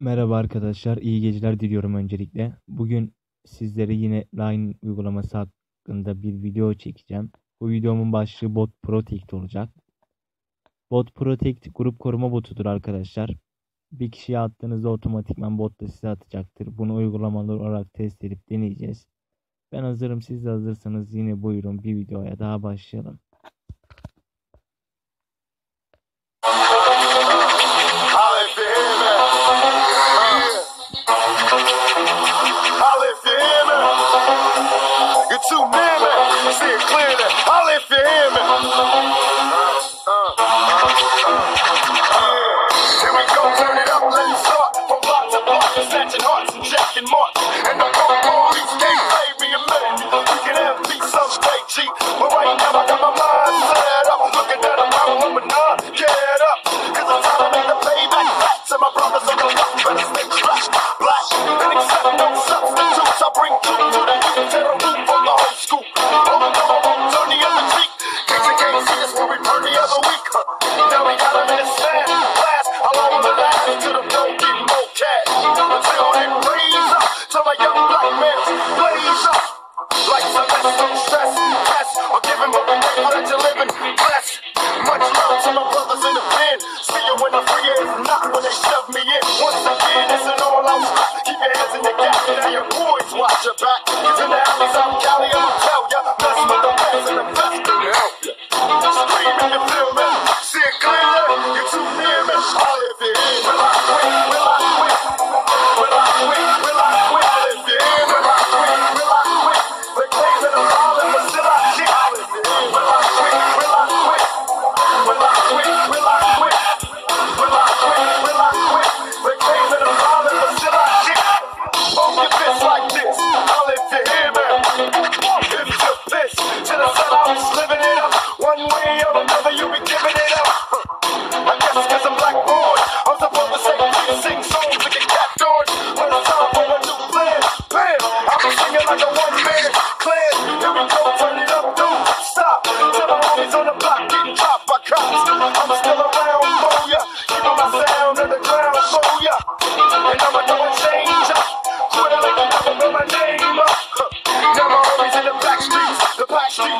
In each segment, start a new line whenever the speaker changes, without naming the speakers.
Merhaba arkadaşlar, iyi geceler diliyorum öncelikle. Bugün sizlere yine Line uygulaması hakkında bir video çekeceğim. Bu videomun başlığı Bot Protect olacak. Bot Protect grup koruma botudur arkadaşlar. Bir kişiye attığınızda otomatikman bot da size atacaktır. Bunu uygulamalı olarak test edip deneyeceğiz. Ben hazırım, siz de hazırsanız yine buyurun bir videoya daha başlayalım.
Too me. See it clearly. Holla if you hear me. Uh, uh, yeah. Here we go, turn it up, let it start. From block to block, snatching hearts and jacking marks. Your back. In the alleys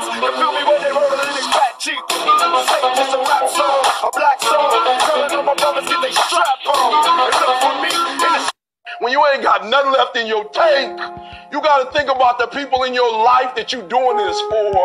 You feel me when
got nothing left in your tank, you got to think about the people in your life that you're doing this for.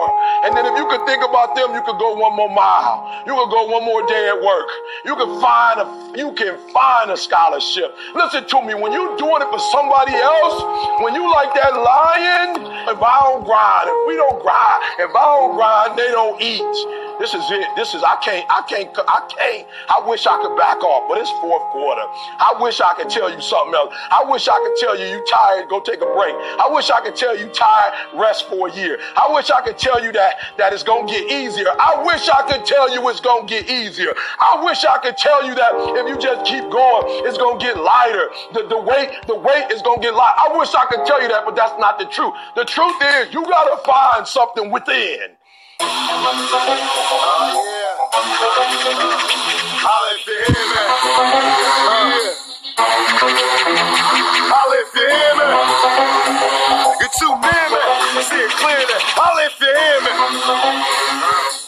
And then if you could think about them, you could go one more mile. You could go one more day at work. You can find a you can find a scholarship. Listen to me, when you're doing it for somebody else, when you like that lion, if I don't grind, if we don't grind, if I don't grind, they don't eat. This is it. This is I can't I can't I can't. I wish I could back off, but it's fourth quarter. I wish I could tell you something else. I wish I could tell you you tired, go take a break. I wish I could tell you tired, rest for a year. I wish I could tell you that that it's gonna get easier. I wish I could tell you it's gonna get easier. I wish I could tell you that if you just keep going, it's gonna get lighter. The, the weight, the weight is gonna get light. I wish I could tell you that, but that's not the truth. The truth is you gotta find something within.
Oh yeah. Holla if you hear me. Uh.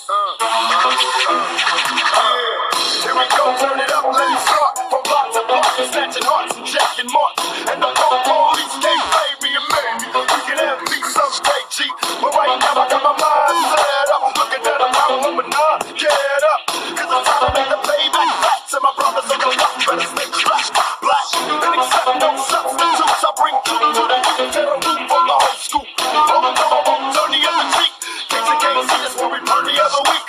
Uh. Uh. Yeah. Here we go, turn it up, let it start. From block to block, snatching see us we burn the other week.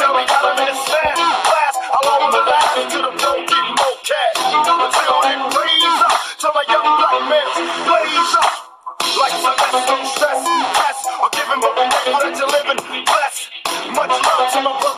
Now we got them in a stand. Blast along the line to the flow, getting more cash. Until they raise up. Till my young black men blaze up. Like Sylvester, don't stress, yes, or give him a grateful that you're living blessed. Much love to my brothers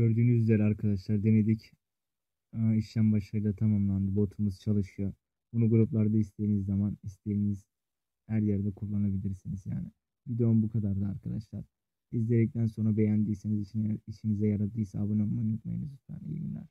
Gördüğünüz üzere arkadaşlar denedik. Aa, işlem başarıyla tamamlandı. Botumuz çalışıyor. Bunu gruplarda istediğiniz zaman istediğiniz her yerde kullanabilirsiniz yani. Videom bu kadardı arkadaşlar. İzledikten sonra beğendiyseniz işine, işinize yaradıysa abone olmayı unutmayınız lütfen. İyi günler.